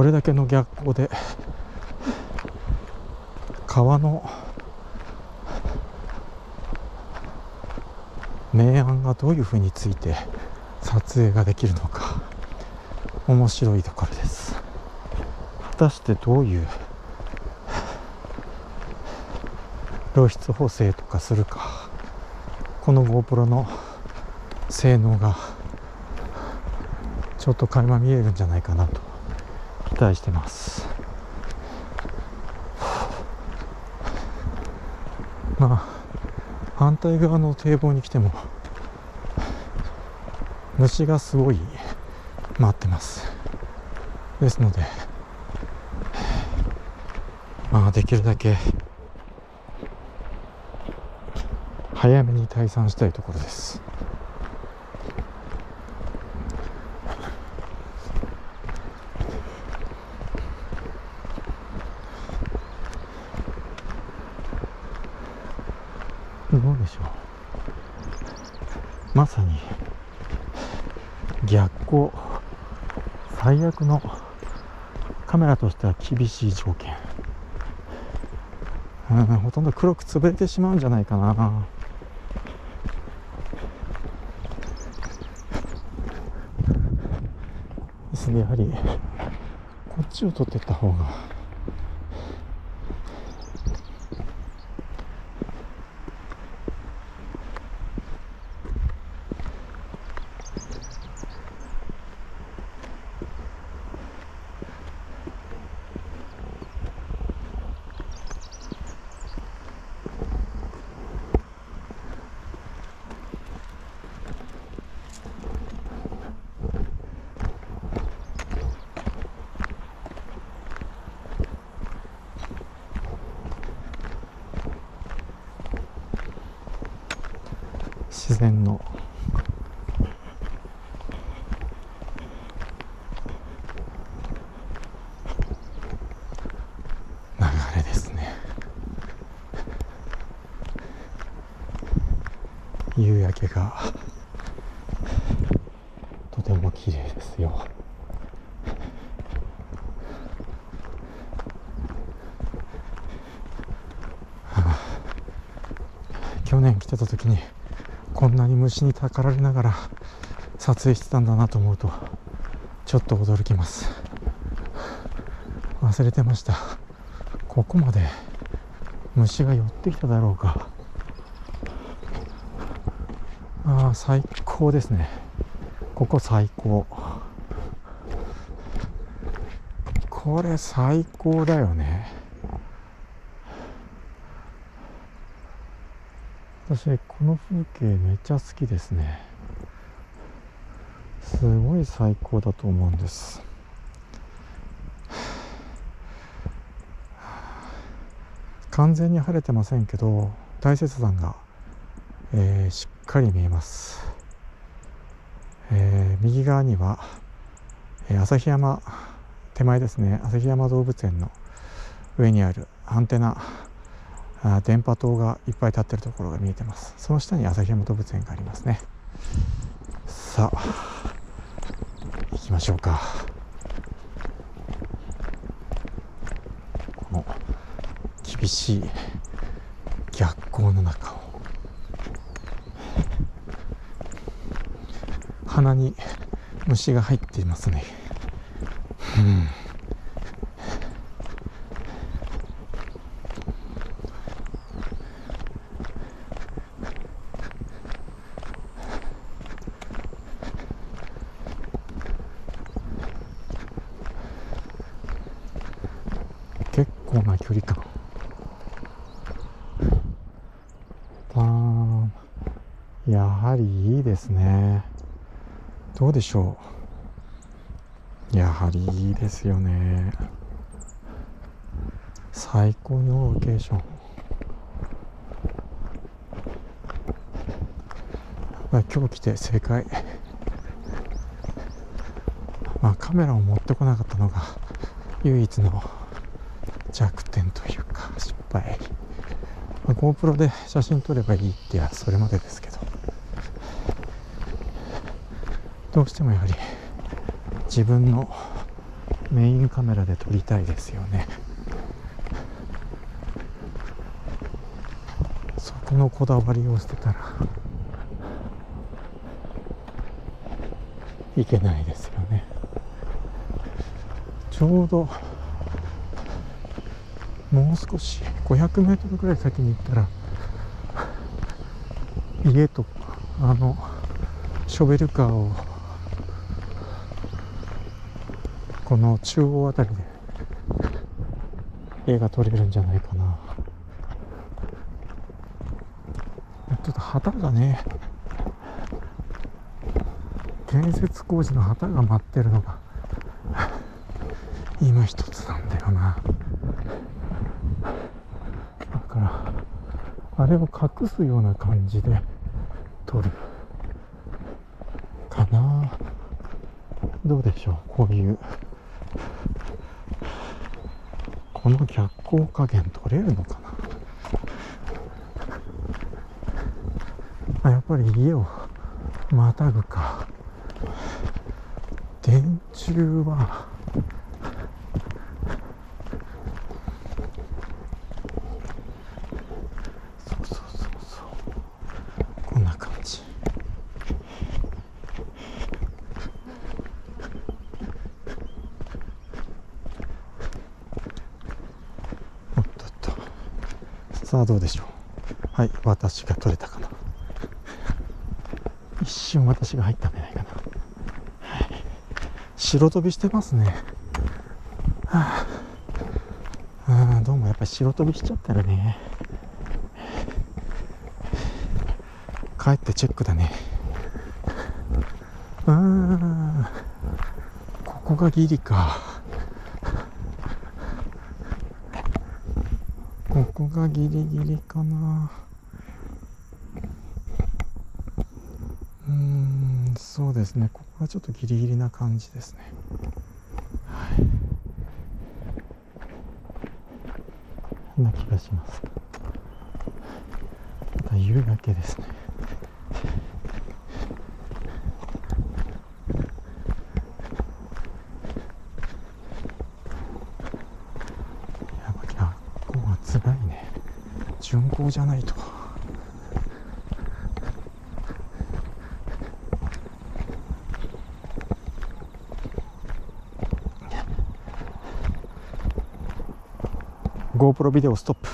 これだけの逆光で川の明暗がどういうふうについて撮影ができるのか面白いところです。果たしてどういう露出補正とかするかこの GoPro の性能がちょっと垣間見えるんじゃないかなと。待してます。まあ反対側の堤防に来ても虫がすごい待ってます。ですのでまあできるだけ早めに退散したいところです。どうでしょう。まさに逆光最悪のカメラとしては厳しい条件。うんほとんど黒く潰れてしまうんじゃないかな。ですねやはりこっちを撮っていった方が。自然の。流れですね。夕焼けが。とても綺麗ですよ。去年来てた時にこんなに虫にたかられながら撮影してたんだなと思うとちょっと驚きます。忘れてました。ここまで虫が寄ってきただろうか。ああ最高ですね。ここ最高。これ最高だよね。私この風景めっちゃ好きですね。すごい最高だと思うんです。完全に晴れてませんけど大雪山が、えーしっかり見えます、えー右側には、えー旭山手前ですね。旭山動物園の上にあるアンテナあ電波塔がいっぱい立ってるところが見えてます。その下に旭山動物園がありますね。さあ行きましょうか。この厳しい逆光の中を。鼻に虫が入っていますね。うん。構な距離感。あーやはりいいですね。どうでしょう。やはりいいですよね。最高のロケーション。今日来て正解。まあカメラを持ってこなかったのが唯一の弱点というか失敗、まあ、GoPro で写真撮ればいいってやそれまでですけど。どうしてもやはり自分のメインカメラで撮りたいですよね。そこのこだわりをしてたらいけないですよね。ちょうどもう少し500メートルぐらい先に行ったら家とあのショベルカーをこの中央あたりで映画撮れるんじゃないかな。ちょっと旗がね建設工事の旗が待ってるのが今一つなんだよなだからあれを隠すような感じで撮る。かな。どうでしょうこういう。この逆光加減取れるのかな。あやっぱり家をまたぐか。電柱はそうそうそうそうこんな感じおっとっとさあどうでしょう？はい私が取れたかな。一瞬私が入ったんじゃないかな、はい、白飛びしてますね。はあ。あどうもやっぱり白飛びしちゃったらね。帰ってチェックだね。うんここがギリか。こがギリギリかな。うんそうですね。ここはちょっとギリギリな感じですね。はい。な気がします。また夕焼けですねやっぱ逆光はつらいね巡航じゃないと。GoPro ビデオストップ。